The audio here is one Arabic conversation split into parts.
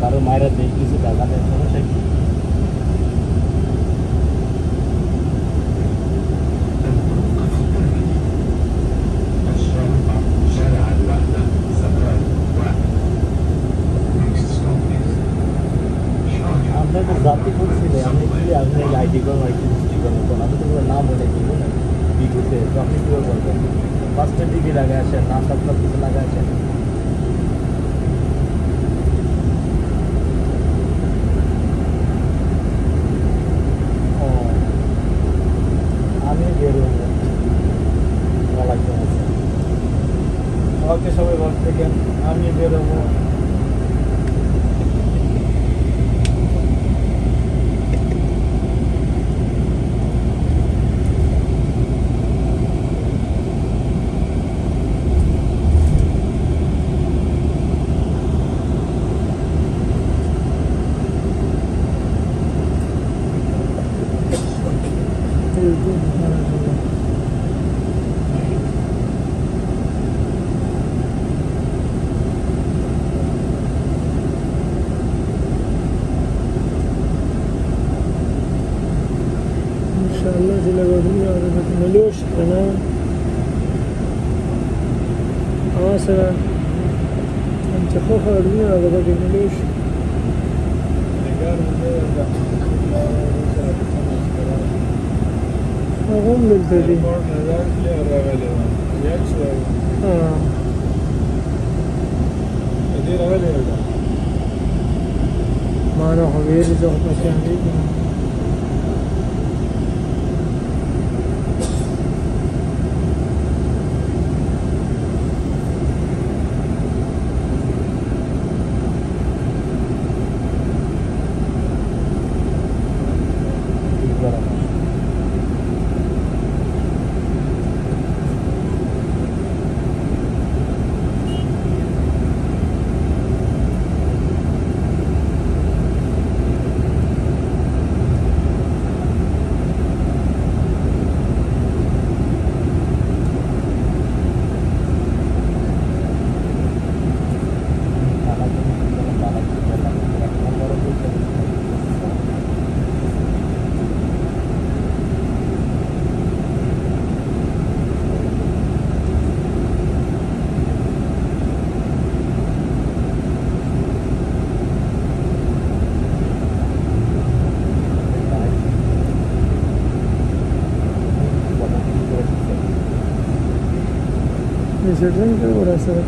কারও মায়েরা বেশ কিছু দেখাতে দেয় সমস্যা কি জাতি করছিলে আমি কি আপনি আইডি করেন আইডি সৃষ্টি করেন তো আমি তো নাম বলে কি বলেন কি করতে তো আপনি কীভাবে বলবেন? ফার্স্টের দিকে লাগাই আছে নাম আপনার কিছু লাগাই আছে बाकी सब भन्छ कि हामी बेला شاء الله وعلا عرفت ملوش أنا عاصرة أنت خوف اردونا عرفت ملوش. اغم للتدي آه. ما أنا حبيبي زوج Is your drink or what I said?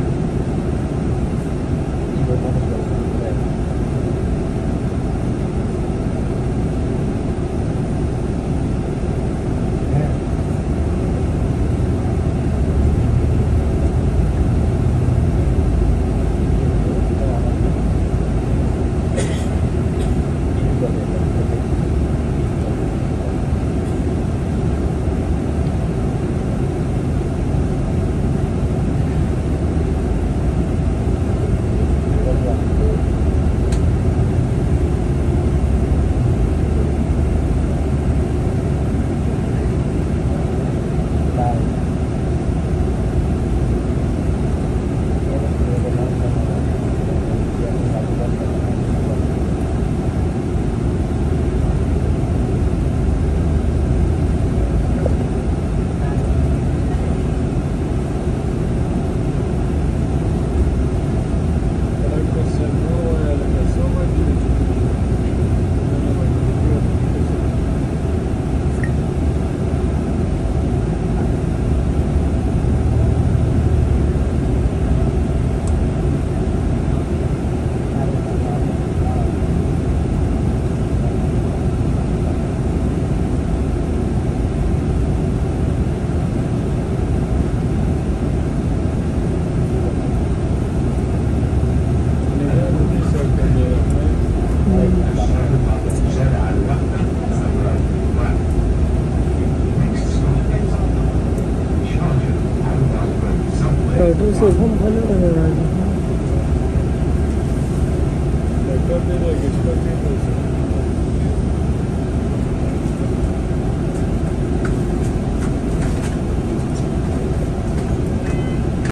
Enteresan bunu falan herhalde.